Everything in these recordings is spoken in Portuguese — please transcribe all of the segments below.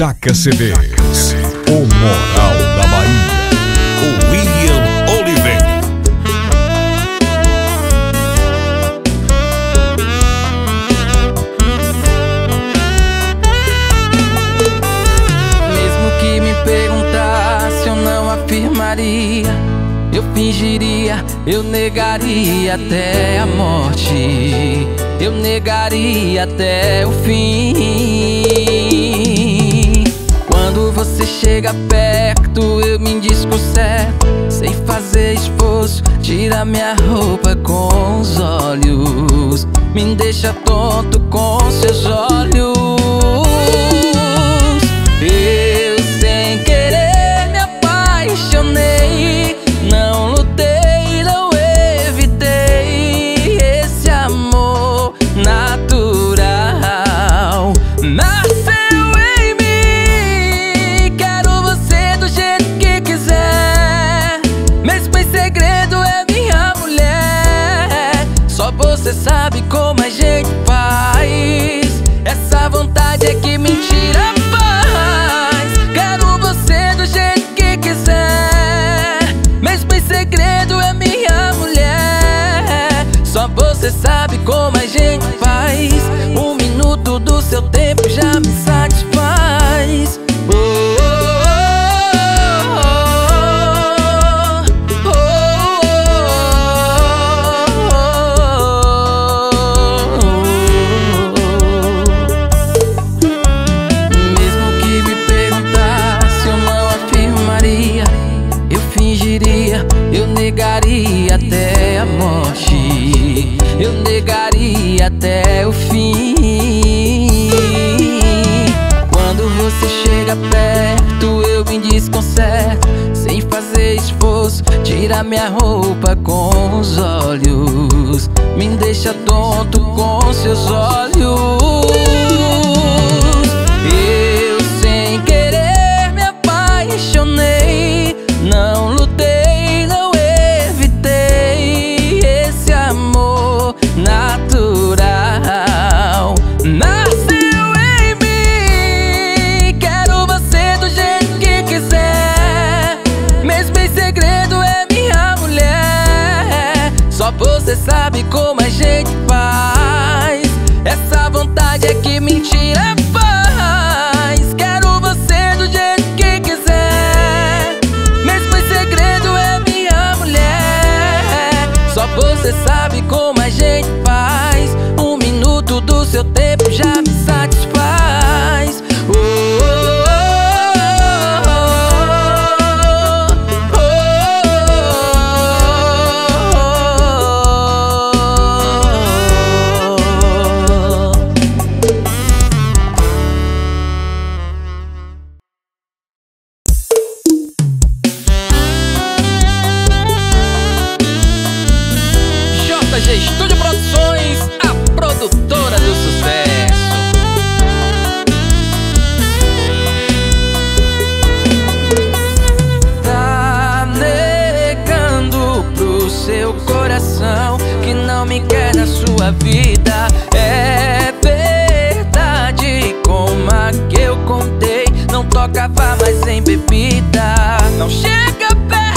Jaca CDs, o Moral da Bahia. William Oliveira. Mesmo que me perguntasse, eu não afirmaria. Eu fingiria, eu negaria até a morte. Eu negaria até o fim. Quando você chega perto, eu me desconcerto. Sem fazer esforço, tira minha roupa com os olhos. Me deixa tonto com seus olhos. Como a gente faz. Um minuto do seu tempo já me satisfaz. Oh, oh, oh, oh, eu negaria até a morte. Eu negaria até o fim. Quando você chega perto, eu me desconcerto. Sem fazer esforço, tira minha roupa com os olhos. Me deixa tonto com seus olhos. Sua vida. É verdade, como a que eu contei. Não tocava mais em bebida. Não chega perto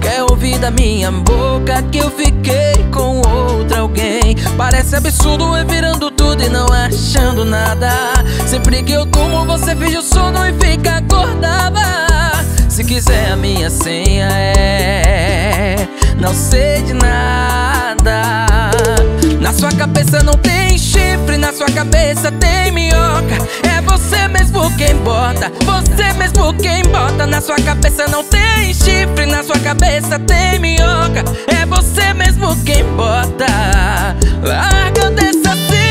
Quer ouvir da minha boca que eu fiquei com outra alguém. Parece absurdo eu virando tudo e não achando nada. Sempre que eu durmo, você finge o sono e fica acordada. Se quiser a minha senha é. Não sei de nada. Na sua cabeça não tem chifre, na sua cabeça tem minhoca. É você mesmo quem bota, você mesmo quem bota. Na sua cabeça não tem chifre, na sua cabeça tem minhoca. É você mesmo quem bota. Larga dessa cisma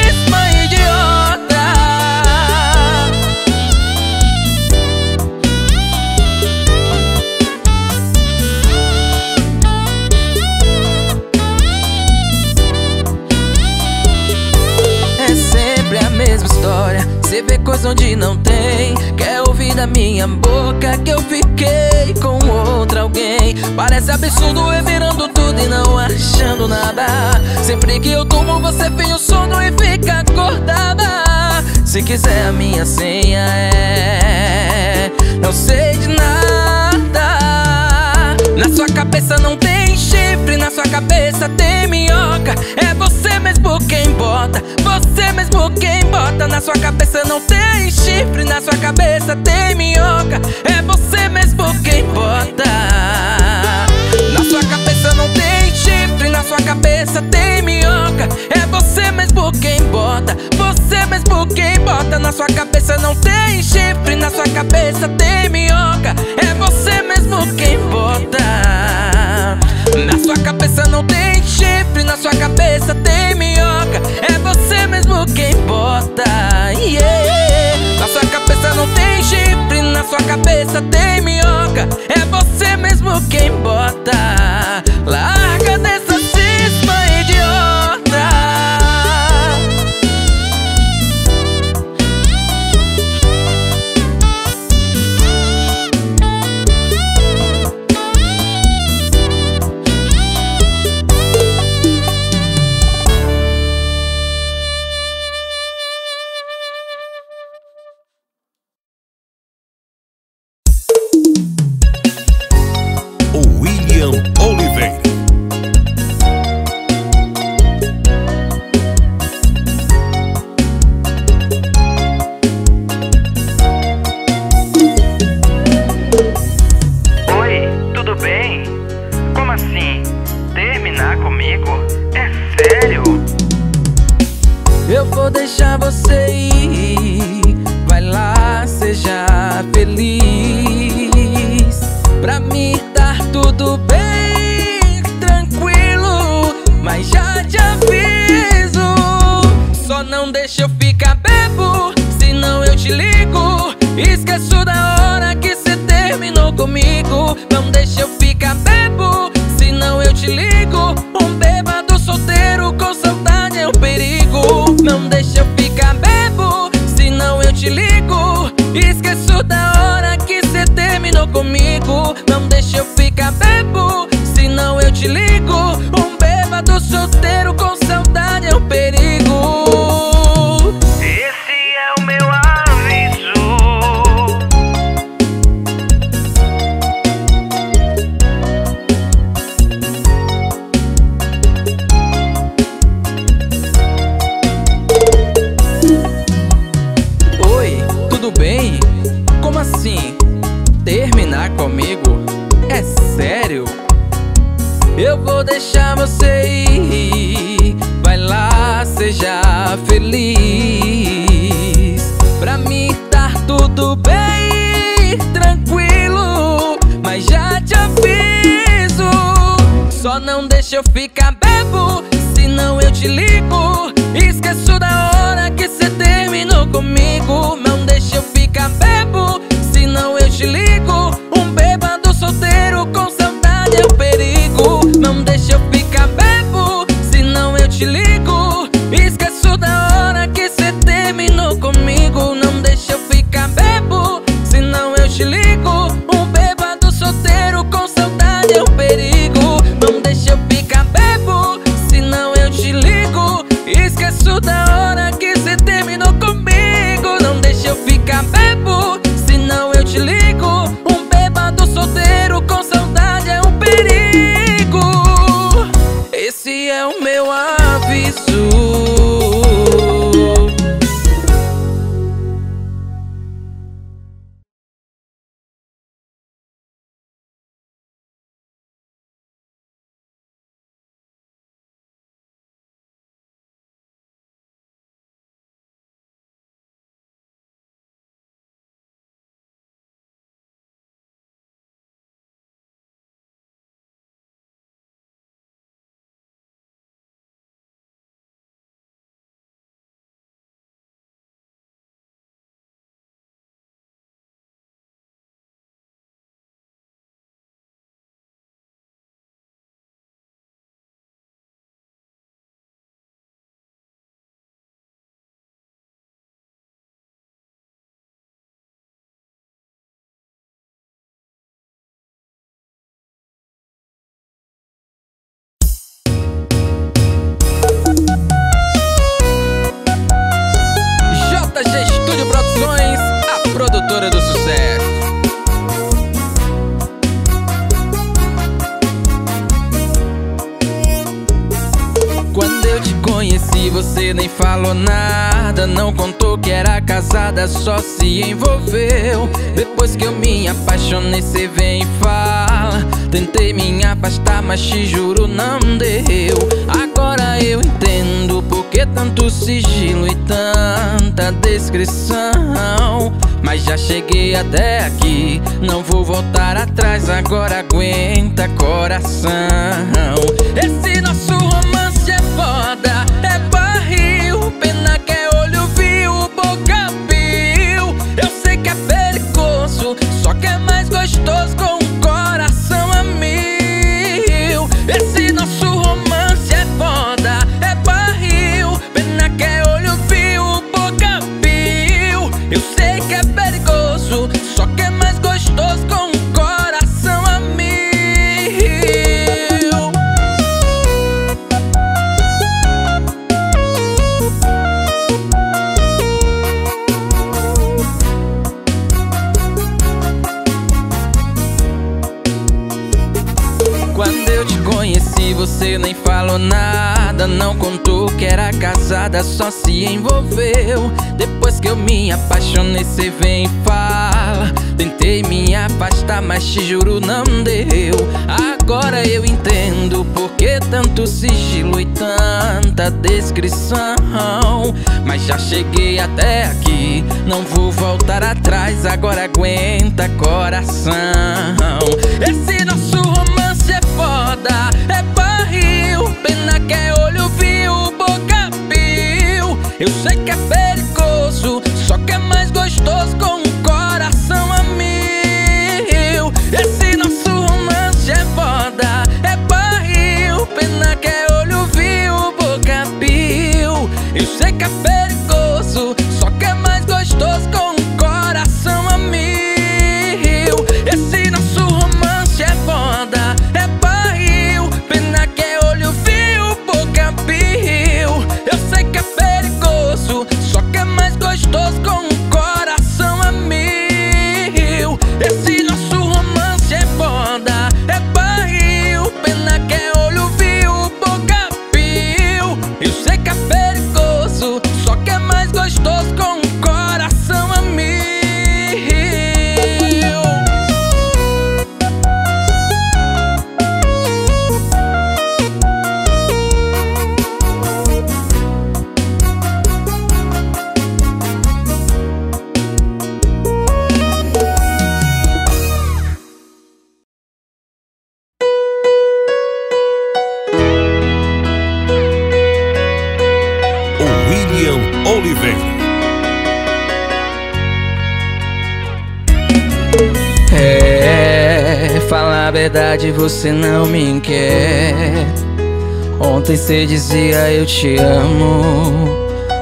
que eu fiquei com outra alguém. Parece absurdo eu virando tudo e não achando nada. Sempre que eu durmo, você vem o sono e fica acordada. Se quiser a minha senha é. Não sei de nada. Na sua cabeça não tem cabeça tem minhoca. É você mesmo quem bota, você mesmo quem bota. Na sua cabeça não tem chifre, na sua cabeça tem minhoca. É você mesmo quem bota. Sua cabeça tem minhoca. É você mesmo quem bota, você mesmo quem bota. Na sua cabeça não tem chifre, na sua cabeça tem minhoca. É você mesmo quem bota. Na sua cabeça não tem chifre, na sua cabeça tem minhoca. É você mesmo quem bota. Yeah. Na sua cabeça não tem chifre, na sua cabeça tem minhoca. É você mesmo quem bota. William. Deixa eu ficar bebo, senão eu te ligo. Esqueço da hora que cê terminou comigo. Não deixa eu ficar bebo, senão eu te ligo. Um bêbado solteiro com saudade é um perigo. Não deixa eu ficar bebo, senão eu te ligo. Esqueço da hora que cê terminou comigo. Não deixa eu ficar bebo, Só não deixa eu ficar bebo, senão eu te ligo. Esqueço da hora que cê terminou comigo. Do sucesso. Quando eu te conheci, você nem falou nada. Não contou que era casada, só se envolveu. Depois que eu me apaixonei, cê vem e fala. Tentei me afastar, mas te juro, não deu. Agora eu entendo por que tanto sigilo e tanta descrição. Mas já cheguei até aqui, não vou voltar atrás. Agora aguenta, coração. Esse nosso romance é foda, é barril. Pena que é olho viu, boca viu. Eu sei que é perigoso, só que é mais gostoso casada, só se envolveu. Depois que eu me apaixonei, você vem e fala. Tentei me afastar, mas te juro, não deu. Agora eu entendo por que tanto sigilo e tanta descrição. Mas já cheguei até aqui, não vou voltar atrás. Agora aguenta, coração. Esse nosso romance é foda, é barril. Pena que é Eu sei que é perigoso, só que é mais gostoso com verdade, você não me quer. Ontem cê dizia eu te amo.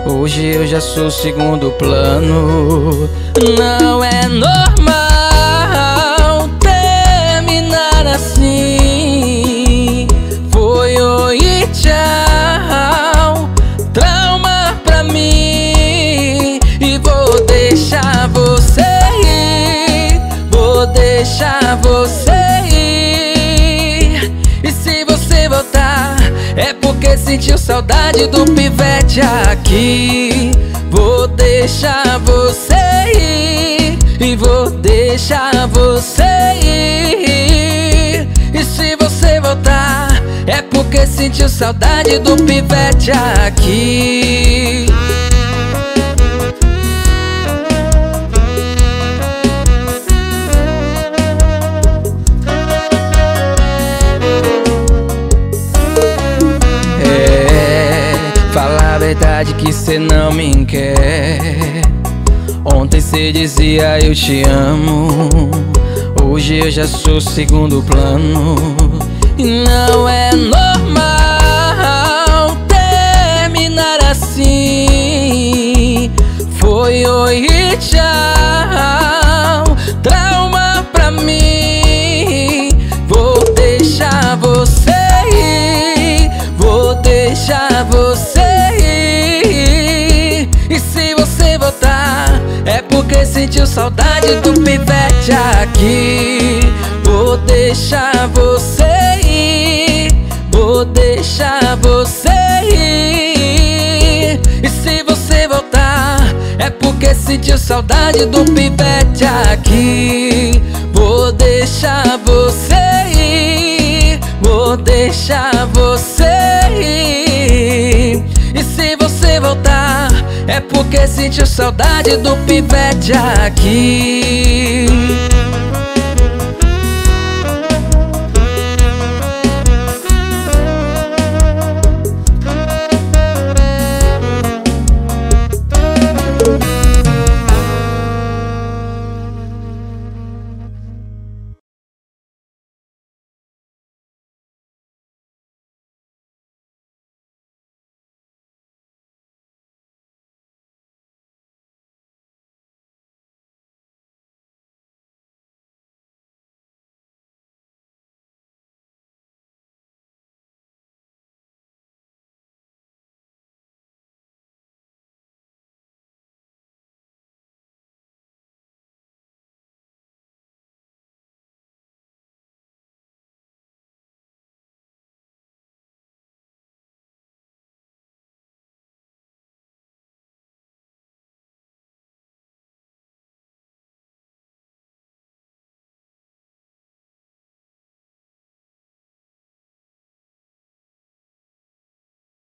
Hoje eu já sou segundo plano. Não é normal terminar assim. Foi oi tchau. Trauma pra mim. E vou deixar você ir. Vou deixar você sentiu saudade do pivete aqui. Vou deixar você ir e vou deixar você ir. E se você voltar, é porque sentiu saudade do pivete aqui. Verdade que cê não me quer. Ontem cê dizia eu te amo. Hoje eu já sou segundo plano. E não é normal terminar assim. Foi oi e tchau. Trauma pra mim. Vou deixar você ir. Vou deixar você sentiu saudade do pivete aqui. Vou deixar você ir Vou deixar você ir. E se você voltar É porque sentiu saudade do pivete aqui. Vou deixar você ir Vou deixar você é porque sentiu saudade do pivete aqui